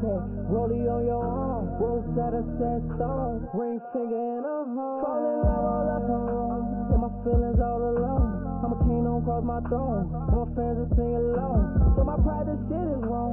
said, rollie on your arm, rose at a set star. ring finger in a hole. Fall in love all up and my feelings all alone. I'm a king, don't cross my throne, and my fans are sing along. So my pride, this shit is wrong.